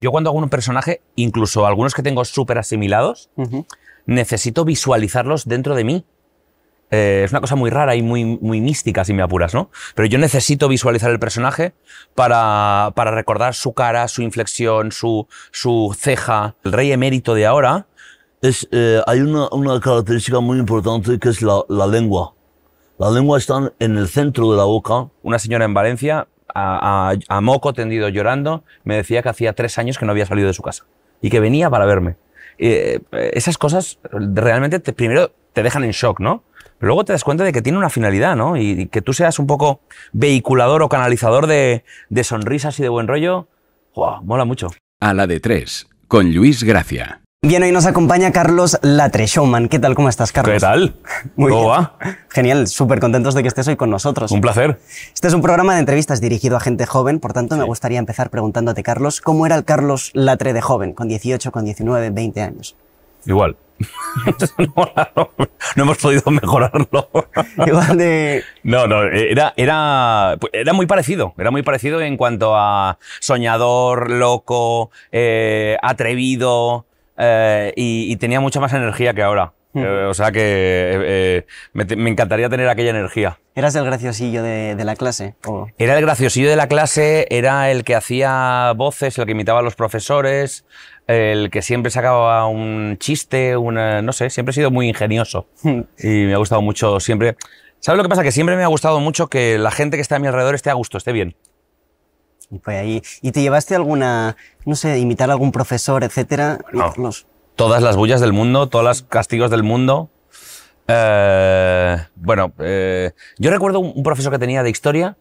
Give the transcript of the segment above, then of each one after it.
Yo cuando hago un personaje, incluso algunos que tengo súper asimilados, necesito visualizarlos dentro de mí. Eh, es una cosa muy rara y muy, muy mística, si me apuras, ¿no? Pero yo necesito visualizar el personaje para, para recordar su cara, su inflexión, su, su ceja. El rey emérito de ahora es, eh, hay una, una característica muy importante que es la, la lengua. La lengua está en el centro de la boca. Una señora en Valencia, a, moco tendido llorando, me decía que hacía tres años que no había salido de su casa y que venía para verme. Eh, esas cosas realmente te- primero te dejan en shock, ¿no? Pero luego te das cuenta de que tiene una finalidad, ¿no? Y, que tú seas un poco vehiculador o canalizador de, de sonrisas y de buen rollo, ¡guau! mola mucho. A la de tres, con Luis Gracia. Bien, hoy nos acompaña Carlos Latre, showman. ¿Qué tal? ¿Cómo estás, Carlos? ¿Qué tal? Muy ¿Cómo bien. va? Genial, súper contentos de que estés hoy con nosotros. Un placer. Este es un programa de entrevistas dirigido a gente joven, por tanto me gustaría empezar preguntándote, Carlos, ¿cómo era el Carlos Latre de joven, con 18, con 19, 20 años? Igual. no, no, no hemos podido mejorarlo. Igual de... No, no, era, era, era muy parecido. Era muy parecido en cuanto a soñador, loco, eh, atrevido eh, y, y tenía mucha más energía que ahora. Eh, o sea que eh, me, encantaría tener aquella energía. ¿Eras el graciosillo de, de la clase? o- Era el graciosillo de la clase, era el que hacía voces, el que imitaba a los profesores, el que siempre sacaba un chiste, una, no sé, siempre he sido muy ingenioso. Y me ha gustado mucho siempre. ¿Sabes lo que pasa? Que siempre me ha gustado mucho que la gente que está a mi alrededor esté a gusto, esté bien. Y ahí. ¿Y te llevaste alguna, no sé, imitar a algún profesor, etcétera? No. Todas las bullas del mundo, todos los castigos del mundo. Eh, bueno, eh, yo recuerdo un, profesor que tenía de historia,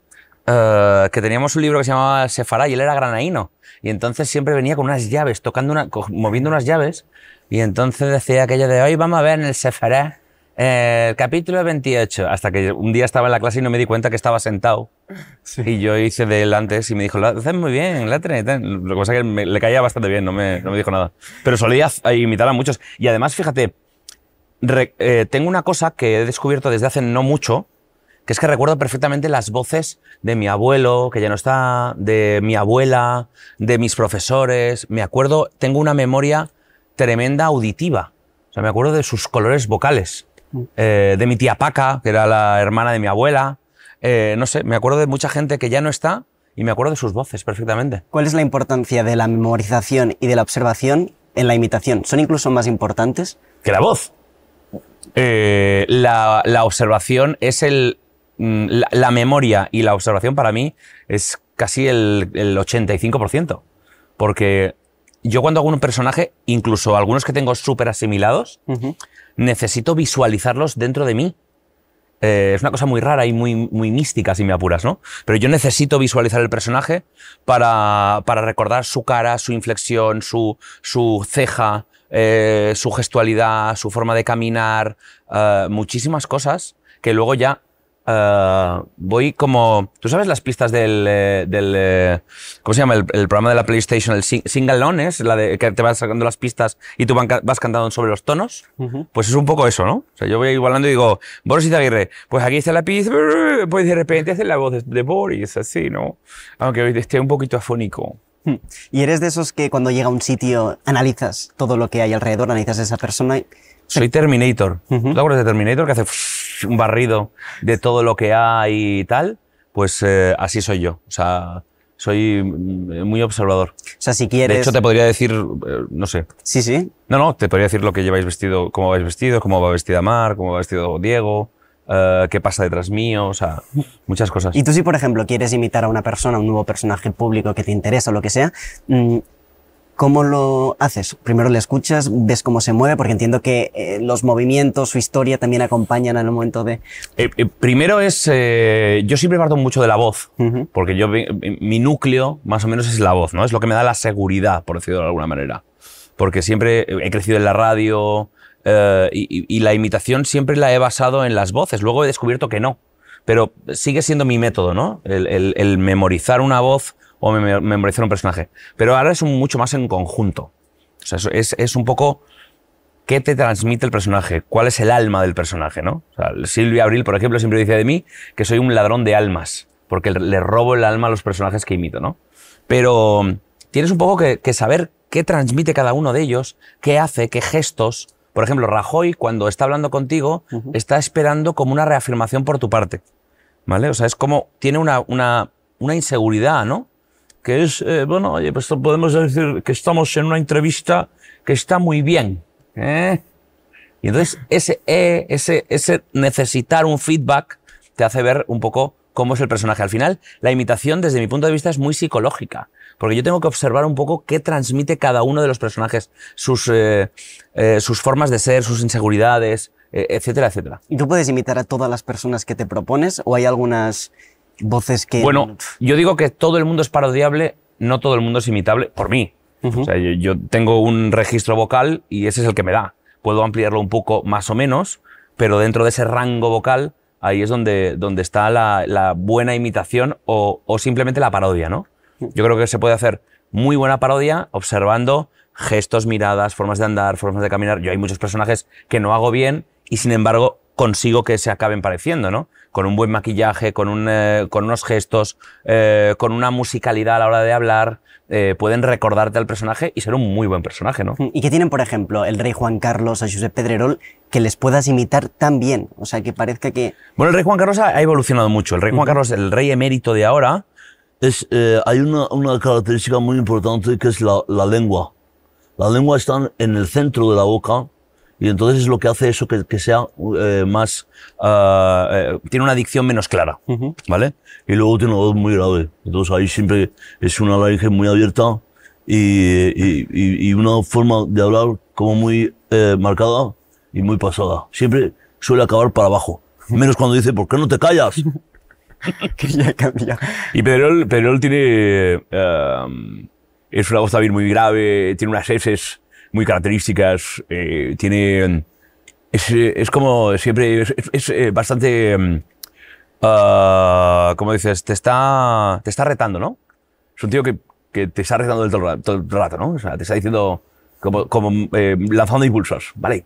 eh, que teníamos un libro que se llamaba Sefará y él era granaíno. Y entonces siempre venía con unas llaves, tocando una, moviendo unas llaves. Y entonces decía aquello de hoy vamos a ver en el Sefará, eh, el capítulo 28. Hasta que un día estaba en la clase y no me di cuenta que estaba sentado. Y yo hice de él antes y me dijo, lo haces muy bien, Latre. tal". Lo que pasa es que me- le caía bastante bien, no me, no me dijo nada. Pero solía eh, imitar a muchos. Y además, fíjate, re- eh, tengo una cosa que he descubierto desde hace no mucho, que es que recuerdo perfectamente las voces de mi abuelo, que ya no está, de mi abuela, de mis profesores. Me acuerdo, tengo una memoria tremenda auditiva. O sea, me acuerdo de sus colores vocales. Eh, de mi tía Paca, que era la hermana de mi abuela. Eh, no sé, me acuerdo de mucha gente que ya no está y me acuerdo de sus voces perfectamente. ¿Cuál es la importancia de la memorización y de la observación en la imitación? ¿Son incluso más importantes? que la voz. Eh, la, la observación es el. mm, La, la memoria y la observación para mí es casi el, el 85%. Porque yo cuando hago un personaje, incluso algunos que tengo súper asimilados, necesito visualizarlos dentro de mí. Eh, es una cosa muy rara y muy, muy mística, si me apuras, ¿no? Pero yo necesito visualizar el personaje para, para recordar su cara, su inflexión, su, su ceja, eh, su gestualidad, su forma de caminar, eh, muchísimas cosas que luego ya eh, voy como... ¿Tú sabes las pistas del... eh, del eh, ¿Cómo se llama? El, el programa de la PlayStation, el sing- es la de que te vas sacando las pistas y tú vas cantando sobre los tonos. Pues es un poco eso, ¿no? O sea, yo voy igualando y digo, Boris Izaguirre, pues aquí está la pista, pues de repente hace la voz de, de Boris, así, ¿no? Aunque hoy esté un poquito afónico. ¿Y eres de esos que cuando llega a un sitio analizas todo lo que hay alrededor, analizas a esa persona? Soy Terminator. ¿Tú te acuerdas de Terminator que hace un barrido de todo lo que hay y tal? Pues eh, así soy yo. O sea, soy mm, muy observador. O sea, si quieres... De hecho, te podría decir, eh, no sé. Sí, sí. No, no, te podría decir lo que lleváis vestido, cómo vais vestido, cómo va vestida Mar, cómo va vestido Diego, eh, qué pasa detrás mío, o sea, muchas cosas. Y tú si, por ejemplo, quieres imitar a una persona, un nuevo personaje público que te interesa o lo que sea, mm, ¿cómo lo haces? Primero le escuchas, ves cómo se mueve, porque entiendo que eh, los movimientos, su historia también acompañan al momento de... Eh, eh, primero es, eh, yo siempre parto mucho de la voz, Ujú. porque yo, mi núcleo más o menos es la voz, ¿no? Es lo que me da la seguridad, por decirlo de alguna manera. Porque siempre he crecido en la radio eh, y, y- y la imitación siempre la he basado en las voces. Luego he descubierto que no. Pero sigue siendo mi método, ¿no? El, el- el memorizar una voz o mem- memorizar un personaje. Pero ahora es un- mucho más en conjunto. O sea, es- es, un poco qué te transmite el personaje, cuál es el alma del personaje, ¿no? O sea, Silvia Abril, por ejemplo, siempre dice de mí que soy un ladrón de almas, porque le robo el alma a los personajes que imito, ¿no? Pero tienes un poco que, que saber qué transmite cada uno de ellos, qué hace, qué gestos. Por ejemplo, Rajoy, cuando está hablando contigo, está esperando como una reafirmación por tu parte. ¿Vale? O sea, es como, tiene una, una, una inseguridad, ¿no? Que es, eh, bueno, oye, pues podemos decir que estamos en una entrevista que está muy bien. ¿eh? Y entonces ese, eh, ese, ese necesitar un feedback te hace ver un poco cómo es el personaje. Al final, la imitación, desde mi punto de vista, es muy psicológica. Porque yo tengo que observar un poco qué transmite cada uno de los personajes, sus, eh, sus formas de ser, sus inseguridades, etcétera, etcétera. ¿Y tú puedes imitar a todas las personas que te propones o hay algunas voces que... Bueno, yo digo que todo el mundo es parodiable, no todo el mundo es imitable, por mí. O sea, yo, yo tengo un registro vocal y ese es el que me da. Puedo ampliarlo un poco más o menos, pero dentro de ese rango vocal, ahí es donde, donde está la, la buena imitación o, o simplemente la parodia, ¿no? Yo creo que se puede hacer muy buena parodia observando gestos, miradas, formas de andar, formas de caminar. Yo hay muchos personajes que no hago bien y sin embargo consigo que se acaben pareciendo, ¿no? Con un buen maquillaje, con, un, eh, con unos gestos, eh, con una musicalidad a la hora de hablar, eh, pueden recordarte al personaje y ser un muy buen personaje, ¿no? ¿Y que tienen, por ejemplo, el rey Juan Carlos o Josep Pedrerol que les puedas imitar tan bien? O sea, que parezca que... Bueno, el rey Juan Carlos ha evolucionado mucho. El rey Juan Carlos, el rey emérito de ahora, Es, eh, hay una, una característica muy importante que es la, la lengua. La lengua está en el centro de la boca y entonces es lo que hace eso que, que sea eh, más... ah, eh, tiene una dicción menos clara, ¿vale? y luego tiene una voz muy grave. Entonces ahí siempre es una laringe muy abierta y, y, y- y una forma de hablar como muy eh, marcada y muy pasada. Siempre suele acabar para abajo. Menos cuando dice, ¿por qué no te callas? que ya cambia. Y Pedrol, Pedrol tiene. eh, es una voz también muy grave, tiene unas S muy características, eh, tiene. Es, es como siempre. Es, eh, bastante. mm, ah, como dices, te está, te está retando, ¿no? Es un tío que, que te está retando todo, todo el rato, ¿no? O sea, te está diciendo. Como, como eh, lanzando impulsos, ¿vale?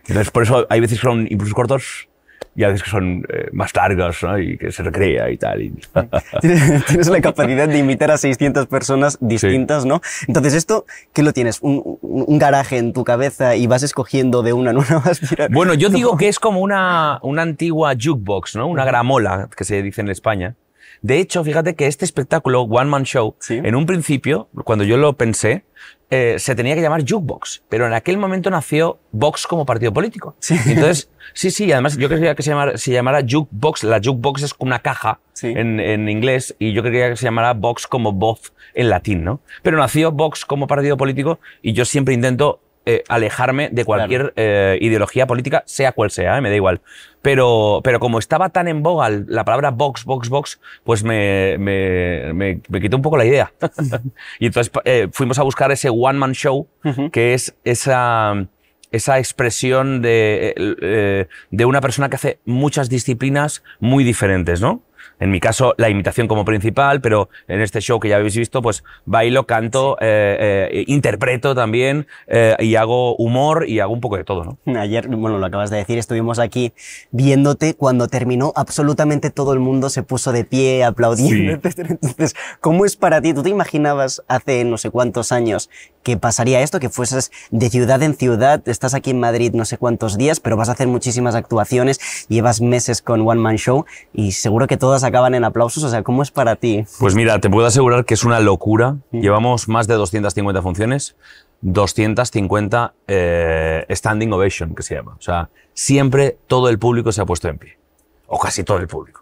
Entonces, por eso hay veces que son impulsos cortos y a veces que son eh, más largos, ¿no? Y que se recrea y tal. y- Tienes la capacidad de imitar a 600 personas distintas, ¿no? Entonces, ¿esto qué lo tienes? ¿Un, un- un garaje en tu cabeza y vas escogiendo de una en una? Vas Bueno, yo digo que es como una, una antigua jukebox, ¿no? Una gramola, que se dice en España. De hecho, fíjate que este espectáculo, One Man Show, Sí. en un principio, cuando yo lo pensé, eh, se tenía que llamar Jukebox, pero en aquel momento nació Vox como partido político. Sí. Entonces, sí, sí, además yo quería que se llamara, se llamara Jukebox. La Jukebox es una caja Sí. en, en inglés y yo quería que se llamara Vox como voz en latín, ¿no? Pero nació Vox como partido político y yo siempre intento eh, alejarme de cualquier eh, ideología política, sea cual sea, ¿eh? me da igual. Pero, pero como estaba tan en boga la palabra Vox, Vox, Vox, pues me, me, me, me quitó un poco la idea. y entonces eh, fuimos a buscar ese One Man Show, que es esa, esa expresión de, eh, eh, de una persona que hace muchas disciplinas muy diferentes, ¿no? En mi caso, la imitación como principal, pero en este show que ya habéis visto, pues bailo, canto, eh, eh, interpreto también eh, y hago humor y hago un poco de todo, ¿no? Ayer, bueno, lo acabas de decir, estuvimos aquí viéndote cuando terminó, absolutamente todo el mundo se puso de pie aplaudiendo. Entonces, ¿cómo es para ti? ¿Tú te imaginabas hace no sé cuántos años que pasaría esto, que fueses de ciudad en ciudad, estás aquí en Madrid no sé cuántos días, pero vas a hacer muchísimas actuaciones, llevas meses con One Man Show y seguro que todas acaban en aplausos, o sea, ¿cómo es para ti? Pues mira, te puedo asegurar que es una locura. Llevamos más de 250 funciones, 250 eh, standing ovation, que se llama. O sea, siempre todo el público se ha puesto en pie. O casi todo el público.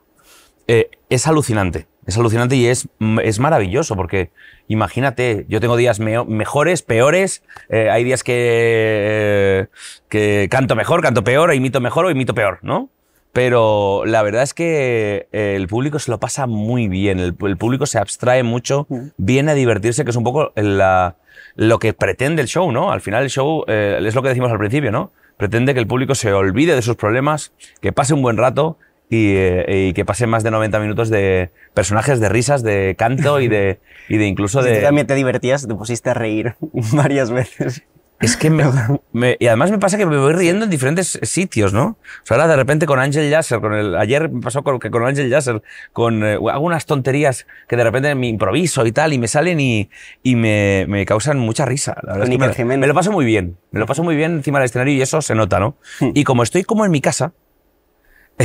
Eh, es alucinante, es alucinante y es, es maravilloso porque imagínate, yo tengo días mejores, peores, eh, hay días que, eh, que canto mejor, canto peor, o imito mejor o imito peor, ¿no? Pero la verdad es que el público se lo pasa muy bien, el, el público se abstrae mucho, viene a divertirse, que es un poco la- lo que pretende el show, ¿no? Al final el show eh, es lo que decimos al principio, ¿no? Pretende que el público se olvide de sus problemas, que pase un buen rato y, eh, y que pase más de 90 minutos de personajes de risas, de canto y de, y de incluso Si tú de... también te divertías, te pusiste a reír varias veces. Es que me, me- y además me pasa que me voy riendo en diferentes sitios, ¿no? O sea, ahora de repente con Ángel Yasser, con el, ayer me pasó con, que con Ángel Yasser, con eh, hago unas tonterías que de repente me improviso y tal, y me salen y, y me, me causan mucha risa. La verdad es que me, me lo paso muy bien, me lo paso muy bien encima del escenario y eso se nota, ¿no? Y como estoy como en mi casa,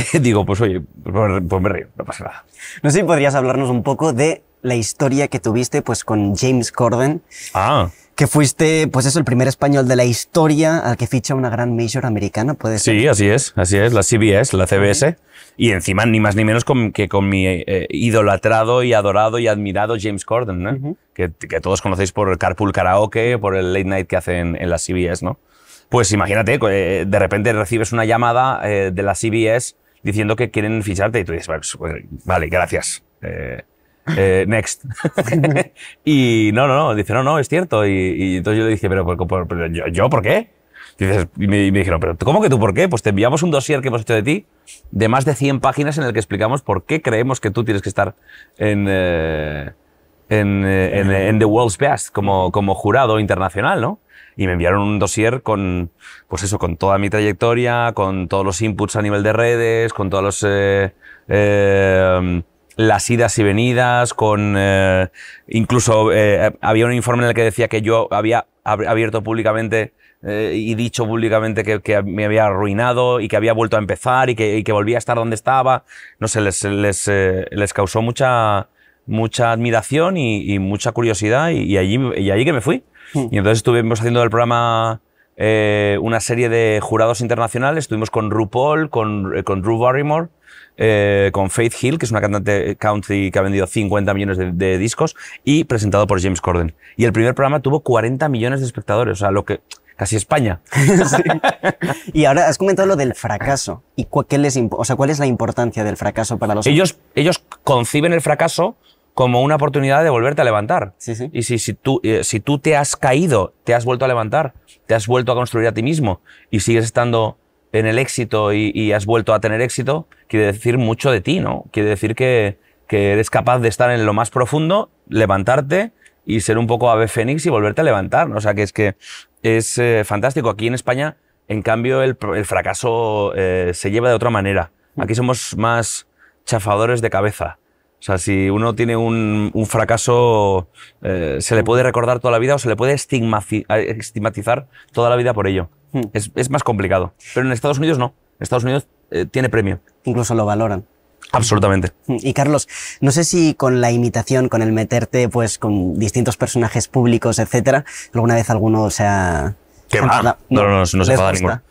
digo, pues oye, pues, pues me río, no pasa nada. No sé si podrías hablarnos un poco de la historia que tuviste pues con James Corden, Ah, que fuiste pues eso, el primer español de la historia al que ficha una gran major americana, puede ser. Sí, así es, así es, la CBS, la CBS. Y encima, ni más ni menos con, que con mi eh, idolatrado y adorado y admirado James Corden, ¿no? que, que todos conocéis por el Carpool Karaoke, por el late night que hace en, en la CBS, ¿no? Pues imagínate, eh, de repente recibes una llamada eh, de la CBS diciendo que quieren ficharte y tú dices, "Pues, pues, vale, gracias. Eh, eh, next. y no, no, no, dice, no, no, es cierto. Y, y entonces yo le dije, pero, por- por- pero yo, ¿yo por qué? Dices, y me, y me dijeron, pero ¿cómo que tú por qué? Pues te enviamos un dossier que hemos hecho de ti de más de 100 páginas en el que explicamos por qué creemos que tú tienes que estar en, eh, en, eh, en, en The World's Best como, como jurado internacional, ¿no? Y me enviaron un dossier con, pues eso, con toda mi trayectoria, con todos los inputs a nivel de redes, con todos los, eh, eh, las idas y venidas, con, eh, incluso eh, había un informe en el que decía que yo había ab- abierto públicamente eh, y dicho públicamente que, que me había arruinado y que había vuelto a empezar y que, y que volvía a estar donde estaba. No sé, les, les, eh, les causó mucha, mucha admiración y, y mucha curiosidad y, y allí, y allí que me fui. Y entonces estuvimos haciendo del programa eh, una serie de jurados internacionales. Estuvimos con RuPaul, con, eh, con Drew Barrymore, eh, con Faith Hill, que es una cantante country que ha vendido 50 millones de, de discos, y presentado por James Corden. Y el primer programa tuvo 40 millones de espectadores, o sea, lo que casi España. Y ahora has comentado lo del fracaso. ¿Y cu- qué les o sea, cuál es la importancia del fracaso para los Ellos, ellos conciben el fracaso como una oportunidad de volverte a levantar. Sí, sí. Y si, si, tú, eh, si tú te has caído, te has vuelto a levantar, te has vuelto a construir a ti mismo y sigues estando en el éxito y, y has vuelto a tener éxito, quiere decir mucho de ti, ¿no? Quiere decir que, que eres capaz de estar en lo más profundo, levantarte y ser un poco ave fénix y volverte a levantar. ¿no? O sea, que es que es eh, fantástico. Aquí en España, en cambio, el, el fracaso eh, se lleva de otra manera. Aquí somos más chafadores de cabeza. O sea, si uno tiene un, un fracaso, eh, se le puede recordar toda la vida o se le puede estigmatizar toda la vida por ello. Es, es más complicado. Pero en Estados Unidos no. Estados Unidos eh, tiene premio. Incluso lo valoran. Absolutamente. Y Carlos, no sé si con la imitación, con el meterte pues con distintos personajes públicos, etcétera, alguna vez alguno se ha... Que va. No, no, no, no se ninguno.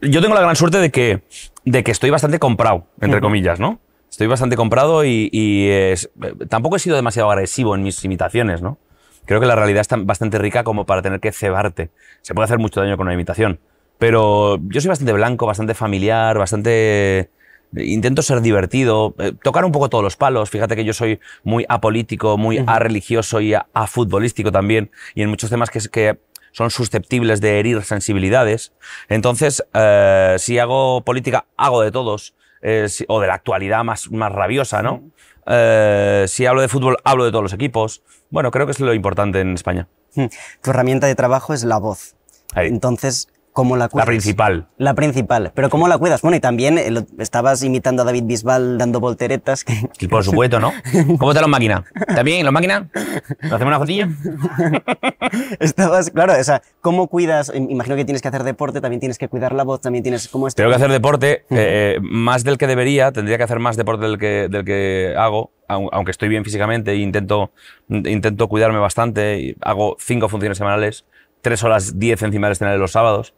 Yo tengo la gran suerte de que, de que estoy bastante comprado, entre comillas, ¿no? Estoy bastante comprado y, y es- tampoco he sido demasiado agresivo en mis imitaciones, ¿no? Creo que la realidad está bastante rica como para tener que cebarte. Se puede hacer mucho daño con una imitación. Pero yo soy bastante blanco, bastante familiar, bastante... Intento ser divertido, eh, tocar un poco todos los palos. Fíjate que yo soy muy apolítico, muy areligioso y a- afutbolístico también. Y en muchos temas que son susceptibles de herir sensibilidades. Entonces, eh, si hago política, hago de todos. Eh, si- o de la actualidad más, más rabiosa, ¿no? Eh, si hablo de fútbol, hablo de todos los equipos. Bueno, creo que es lo importante en España. Mm. Tu herramienta de trabajo es la voz. Ahí. Entonces, ¿cómo la La cuidas? principal. La principal. Pero ¿cómo la cuidas? Bueno, y también eh, lo- estabas imitando a David Bisbal dando volteretas. que- Y por supuesto, ¿no? ¿Cómo te los máquinas? ¿Está bien los máquinas? ¿Nos hacemos una fotilla? estabas, claro, o sea, ¿cómo cuidas? Im- Imagino que tienes que hacer deporte, también tienes que cuidar la voz, también tienes... ¿Cómo? Tengo que hacer deporte eh, más del que debería, tendría que hacer más deporte del que, del que hago, au- aunque estoy bien físicamente e intento, intento cuidarme bastante. hago cinco funciones semanales, tres horas diez encima del escenario los sábados,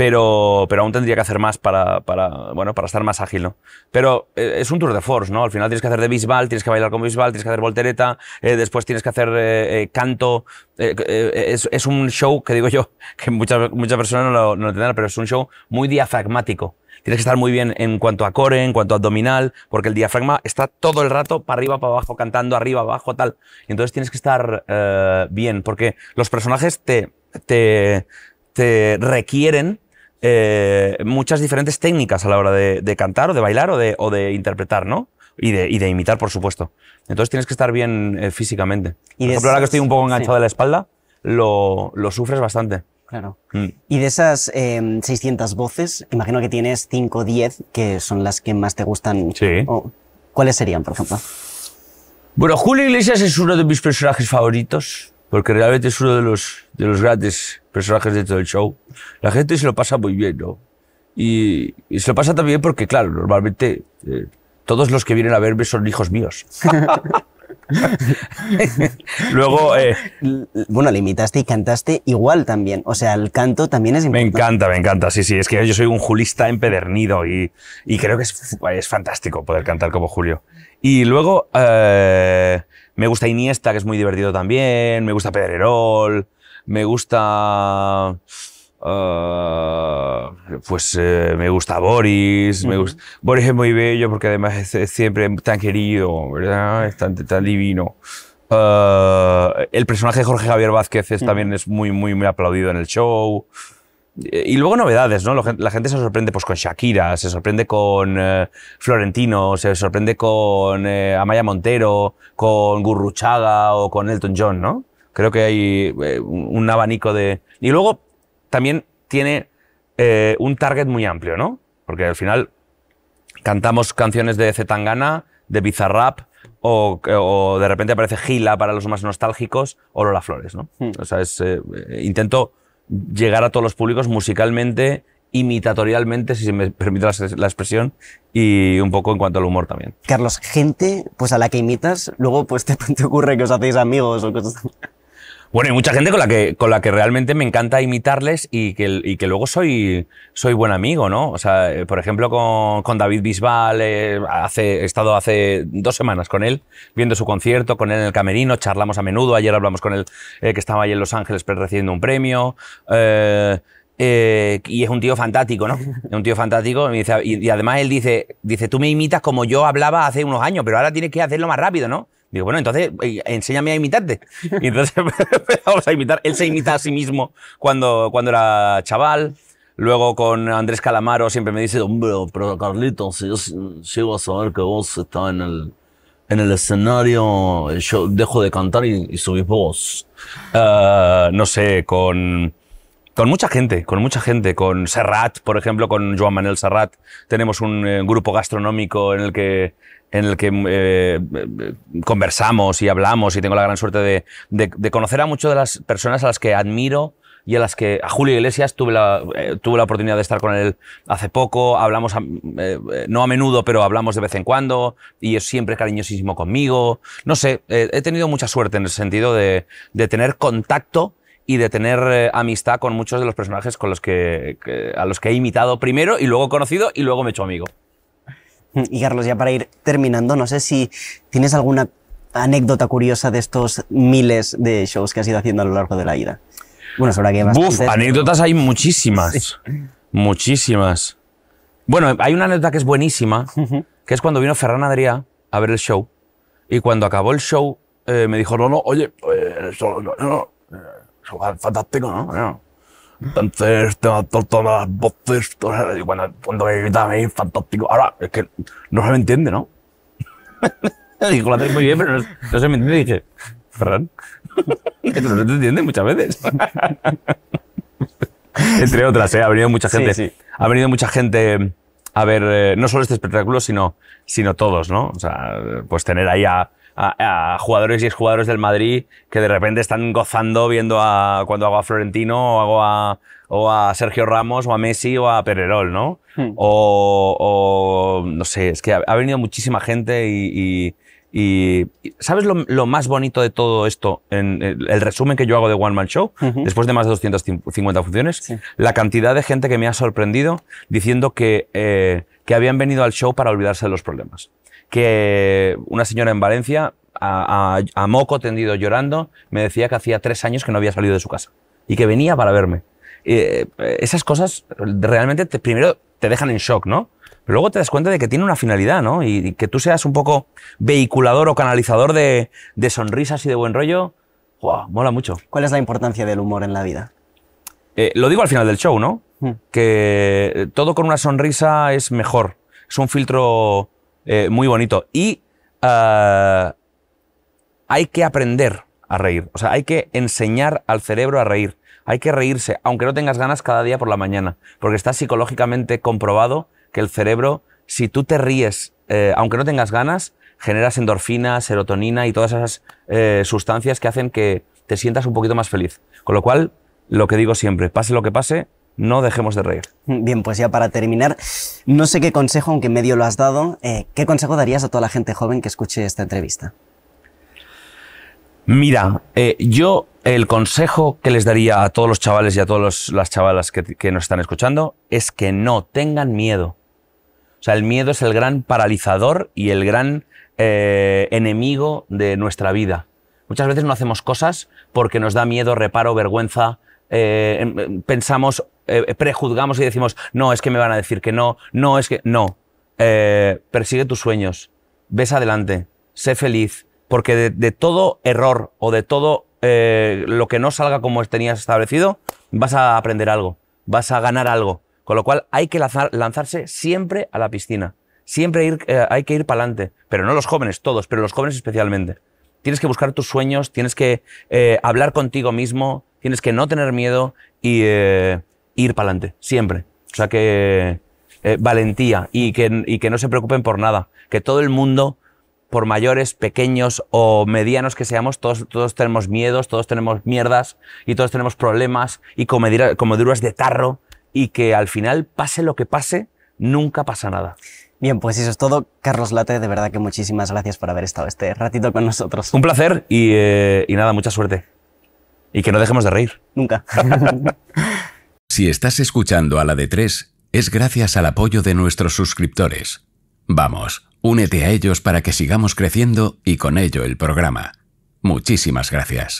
pero, pero aún tendría que hacer más para, para, bueno, para estar más ágil, ¿no? Pero eh, es un tour de force, ¿no? Al final tienes que hacer de bisbal, tienes que bailar con bisbal, tienes que hacer voltereta, eh, después tienes que hacer eh, eh, canto. es, es un show que digo yo, que muchas, muchas personas no lo, no lo entenderán, pero es un show muy diafragmático. Tienes que estar muy bien en cuanto a core, en cuanto a abdominal, porque el diafragma está todo el rato para arriba, para abajo, cantando arriba, abajo, tal. Entonces tienes que estar bien, porque los personajes te, te, te requieren eh, muchas diferentes técnicas a la hora de, de cantar o de bailar o de, o de interpretar, ¿no? Y de, y de imitar, por supuesto. Entonces tienes que estar bien eh, físicamente. Y por ejemplo, ahora que estoy un poco enganchado sí. de la espalda, lo, lo sufres bastante. Claro. Mm. Y de esas eh, 600 voces, imagino que tienes 5 o 10 que son las que más te gustan. Sí. ¿Cuáles serían, por ejemplo? Bueno, Julio Iglesias es uno de mis personajes favoritos, porque realmente es uno de los, de los grandes personajes de todo el show. La gente se lo pasa muy bien, ¿no? Y, y se lo pasa también porque, claro, normalmente eh, todos los que vienen a verme son hijos míos. Luego, eh, Bueno, le imitaste y cantaste igual también. O sea, el canto también es me importante. encanta, me encanta, sí, sí, es que yo soy un julista empedernido y, y creo que es, es fantástico poder cantar como Julio. Y luego, eh, me gusta Iniesta, que es muy divertido también, me gusta Pedrerol, me gusta... eh, pues eh, me gusta Boris, me gusta, Boris es muy bello porque además es, es siempre tan querido, ¿verdad? Es tan, tan divino. Eh, el personaje de Jorge Javier Vázquez es, también es muy, muy, muy aplaudido en el show. Y luego novedades, ¿no? La gente se sorprende pues, con Shakira, se sorprende con eh, Florentino, se sorprende con eh, Amaya Montero, con Gurruchaga o con Elton John, ¿no? Creo que hay eh, un abanico de... Y luego también tiene un target muy amplio, ¿no? Porque al final cantamos canciones de Zetangana, de Bizarrap, o, o de repente aparece Gila para los más nostálgicos, o Lola Flores, ¿no? O sea, es, intento llegar a todos los públicos musicalmente, imitatorialmente, si se me permite la, la expresión, y un poco en cuanto al humor también. Carlos, gente pues a la que imitas, luego pues te, te ocurre que os hacéis amigos o cosas Bueno, hay mucha gente con la que, con la que realmente me encanta imitarles y que, y que luego soy, soy buen amigo, ¿no? O sea, eh, por ejemplo, con, con David Bisbal, eh, hace, he estado hace dos semanas con él, viendo su concierto, con él en el camerino, charlamos a menudo. Ayer hablamos con él, eh, que estaba ahí en Los Ángeles recibiendo un premio. eh, eh, y es un tío fantástico, ¿no? Es un tío fantástico. Y, dice- y además él dice, dice, tú me imitas como yo hablaba hace unos años, pero ahora tienes que hacerlo más rápido, ¿no? Digo, bueno, entonces eh, enséñame a imitarte. Y entonces empezamos a imitar. Él se imita a sí mismo cuando, cuando era chaval. Luego con Andrés Calamaro siempre me dice, Hombre, pero Carlitos, si yo llego a saber que vos estás en el, en el escenario, yo dejo de cantar y, y subís vos. eh, no sé, con, con mucha gente, con mucha gente, con Serrat, por ejemplo, con Joan Manuel Serrat, tenemos un eh, grupo gastronómico en el que, en el que eh, eh, conversamos y hablamos y tengo la gran suerte de, de- de conocer a muchas de las personas a las que admiro y a las que a Julio Iglesias tuve la, eh, tuve la oportunidad de estar con él hace poco, hablamos, a- eh, eh, no a menudo, pero hablamos de vez en cuando y es siempre cariñosísimo conmigo. No sé, eh, he tenido mucha suerte en el sentido de, de tener contacto y de tener eh, amistad con muchos de los personajes con los que, que- a los que he imitado primero y luego conocido y luego me he hecho amigo. Y Carlos, ya para ir terminando, no sé si tienes alguna anécdota curiosa de estos miles de shows que has ido haciendo a lo largo de la vida. Bueno, sobre que Buf, anécdotas hay muchísimas. Muchísimas. Bueno, hay una anécdota que es buenísima, que es cuando vino Ferran Adrià a ver el show. Y cuando acabó el show, eh, me dijo, no, no, oye, eso, no, no, eh, eso es fantástico, ¿no? No. Entonces, tengo to- todas las voces, todas- y cuando, cuando me a mí, fantástico. Ahora, es que no se me entiende, ¿no? Dijo, lo haces muy bien, pero no, no se me entiende. Y dije, Ferran, esto no se te entiende muchas veces. Entre otras, ¿eh? ha venido mucha gente. sí. Ha venido mucha gente a ver eh, no solo este espectáculo, sino, sino todos, ¿no? O sea, pues tener ahí a, a- a jugadores y exjugadores del Madrid que de repente están gozando viendo a cuando hago a Florentino o hago a, o a Sergio Ramos o a Messi o a Pererol, ¿no? O, o, no sé, es que ha, ha venido muchísima gente y, y- y- ¿sabes lo, lo más bonito de todo esto? En el, el resumen que yo hago de One Man Show, después de más de 250 funciones, la cantidad de gente que me ha sorprendido diciendo que, eh, que habían venido al show para olvidarse de los problemas. Que una señora en Valencia, a, a- a moco tendido llorando, me decía que hacía tres años que no había salido de su casa y que venía para verme. Eh, esas cosas realmente te- primero te dejan en shock, ¿no? Pero luego te das cuenta de que tiene una finalidad, ¿no? Y, y que tú seas un poco vehiculador o canalizador de, de sonrisas y de buen rollo, ¡guau! mola mucho. ¿Cuál es la importancia del humor en la vida? Eh, lo digo al final del show, ¿no? Hmm. Que todo con una sonrisa es mejor. Es un filtro eh, muy bonito. Y ah, hay que aprender a reír. O sea, hay que enseñar al cerebro a reír. hay que reírse, aunque no tengas ganas cada día por la mañana, porque está psicológicamente comprobado que el cerebro, si tú te ríes, eh, aunque no tengas ganas, generas endorfina, serotonina y todas esas eh, sustancias que hacen que te sientas un poquito más feliz. Con lo cual, lo que digo siempre, pase lo que pase, no dejemos de reír. Bien, pues ya para terminar, no sé qué consejo, aunque medio lo has dado, eh, ¿qué consejo darías a toda la gente joven que escuche esta entrevista? Mira, eh, yo el consejo que les daría a todos los chavales y a todas las chavalas que, que nos están escuchando es que no tengan miedo. O sea, el miedo es el gran paralizador y el gran eh, enemigo de nuestra vida. Muchas veces no hacemos cosas porque nos da miedo, reparo, vergüenza. eh, em- em, pensamos, eh, prejuzgamos y decimos, no, es que me van a decir que no, no, es que no. Eh, persigue tus sueños, ves adelante, sé feliz, porque de, todo error o de todo eh, lo que no salga como tenías establecido, vas a aprender algo, vas a ganar algo. Con lo cual hay que lanzar- lanzarse siempre a la piscina. Siempre ir, hay que ir para adelante. Pero no los jóvenes, todos, pero los jóvenes especialmente. Tienes que buscar tus sueños, tienes que hablar contigo mismo, tienes que no tener miedo y ir para adelante, siempre. O sea que eh, valentía y que, y que no se preocupen por nada. Que todo el mundo, por mayores, pequeños o medianos que seamos, todos, todos tenemos miedos, todos tenemos mierdas y todos tenemos problemas y comedira- comeduras de tarro y que al final, pase lo que pase, nunca pasa nada. Bien, pues eso es todo. Carlos Late, de verdad que muchísimas gracias por haber estado este ratito con nosotros. Un placer y, eh, y nada, mucha suerte. Y que no dejemos de reír. Nunca. Si estás escuchando a la de 3, es gracias al apoyo de nuestros suscriptores. Vamos, únete a ellos para que sigamos creciendo y con ello el programa. Muchísimas gracias.